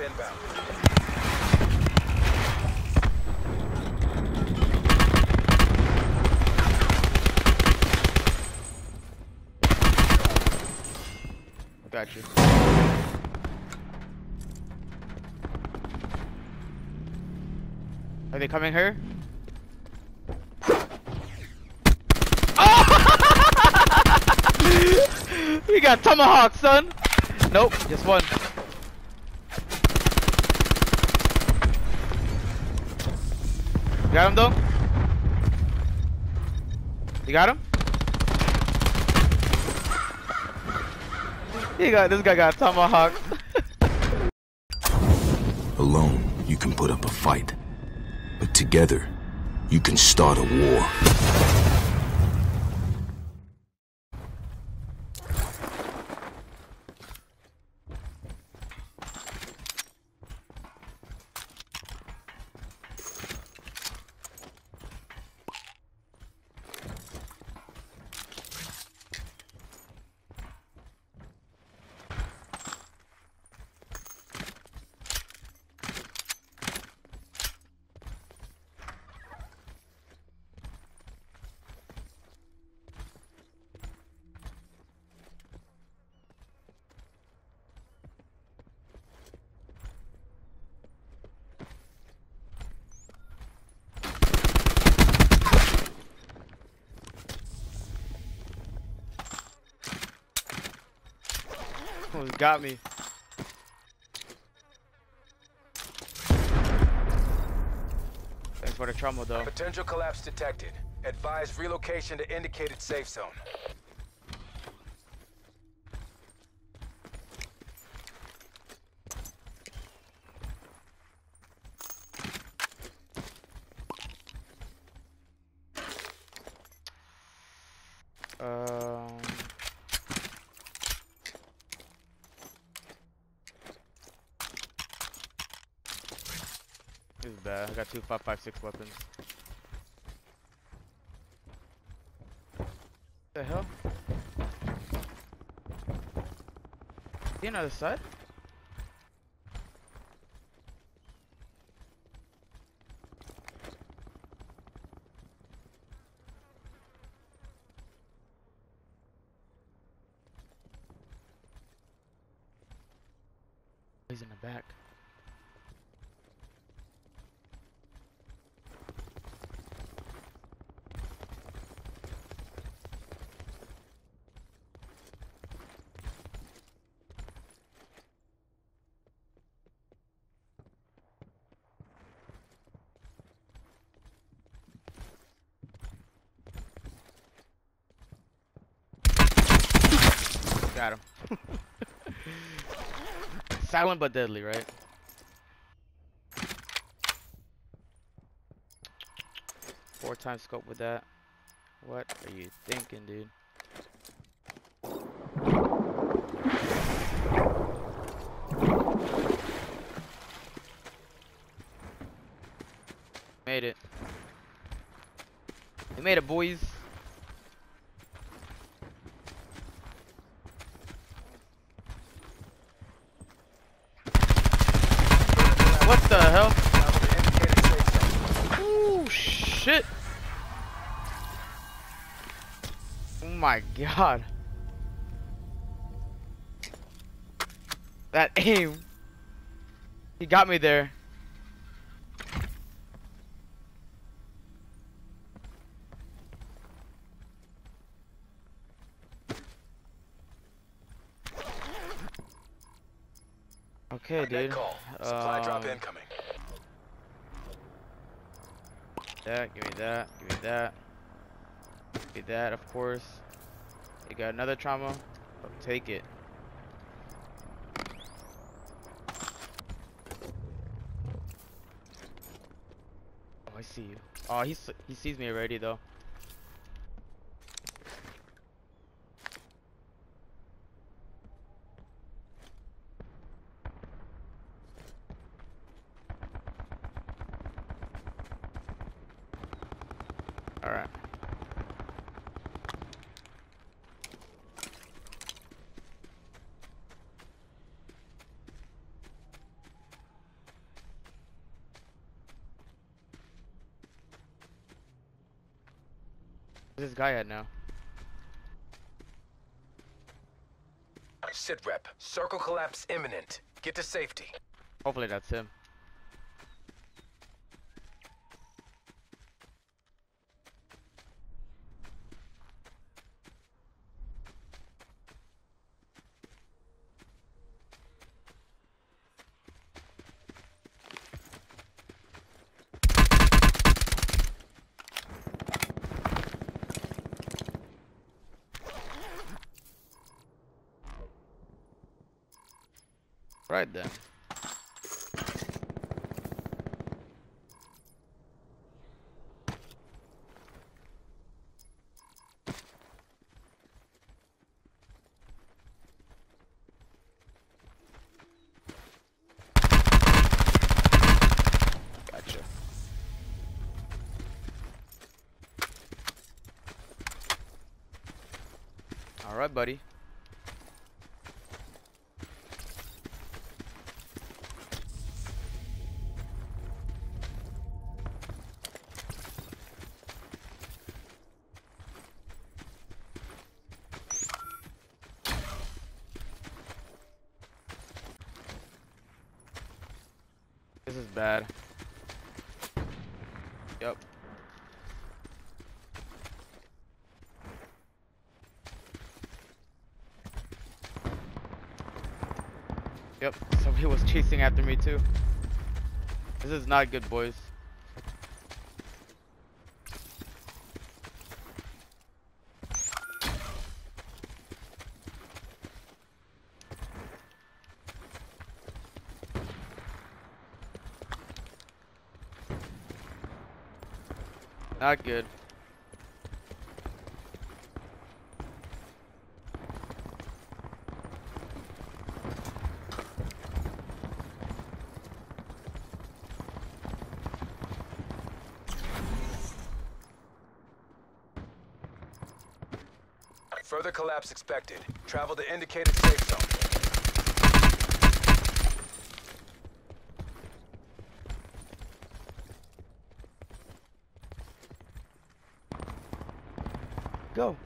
Inbound. Got you. Are they coming here? we got tomahawk, son. Nope, just one. Got him though? You got him? He got this guy got tomahawk. Alone, you can put up a fight. But together, you can start a war. Got me. Thanks for the trauma though. Potential collapse detected. Advise relocation to indicated safe zone. Um. I got two five five six weapons. The hell? The other side? He's in the back. Got him. Silent but deadly, right? Four times scope with that. What are you thinking, dude? Made it. We made it, boys. What the hell? Travel to indicated safe zone. Ooh, shit. Oh my god. That aim. He got me there. Okay, dude. call. Supply drop Um, incoming. That, give me that, give me that. Give me that, of course. You got another trauma? I'll take it. Oh, I see you. Oh, he's, he sees me already, though. Alright. Where's this guy at now? Sit rep. Circle collapse imminent. Get to safety. Hopefully that's him. Right then. Gotcha. All right, buddy. This is bad. Yep. Yep, somebody was chasing after me too. This is not good, boys. Not good. Further collapse expected. Travel to indicated safe zone. Go.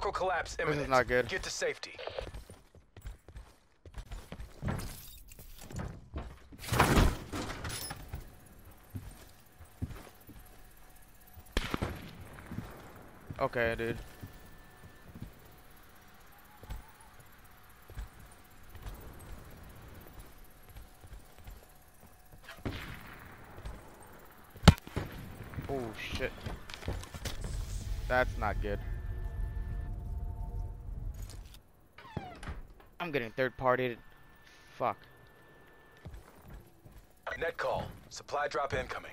Circle collapse is imminent. not good. Get to safety. Okay, dude. Oh shit. That's not good. I'm getting third partied. Fuck. Net call. Supply drop incoming.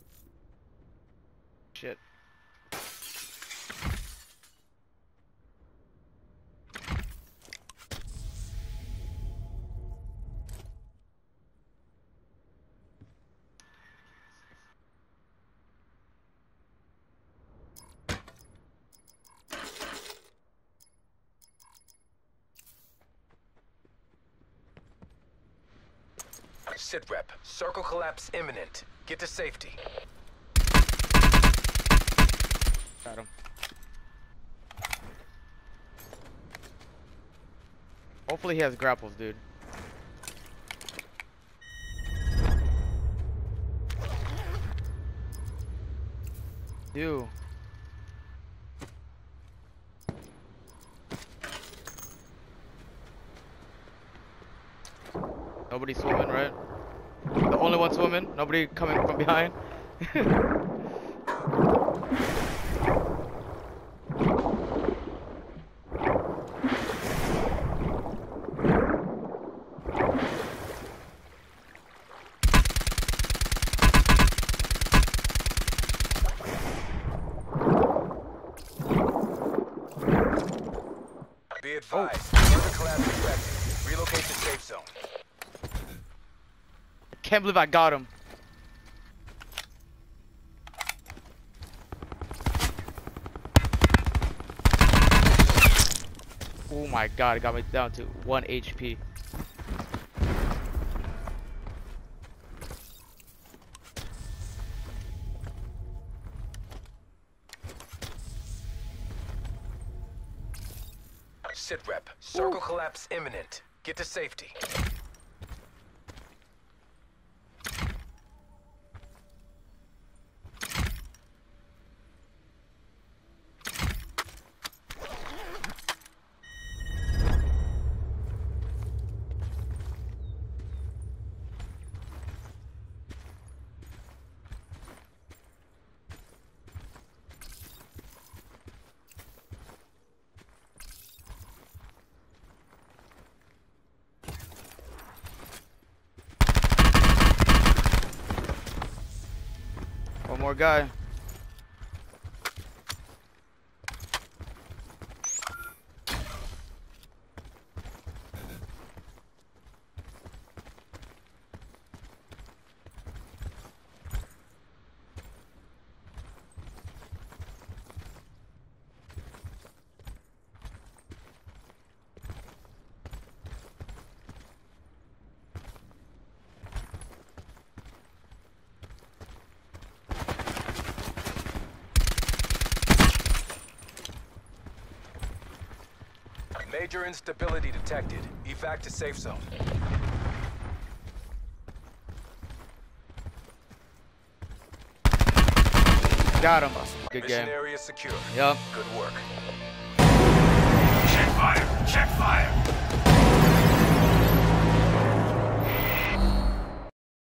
sit rep. Circle collapse imminent. Get to safety. Got him. Hopefully he has grapples, dude. Dude. Nobody swimming, right? Only one swimming. Nobody coming from behind. Be advised, further collapse expected. Relocate to safe zone. Can't believe I got him. Oh my god, it got me down to 1 HP. Sit rep. Circle collapse imminent. Get to safety. More guy. Major instability detected. Evac to safe zone. Got him. Good Mission game. area secure. Yup. Good work. Check fire! Check fire!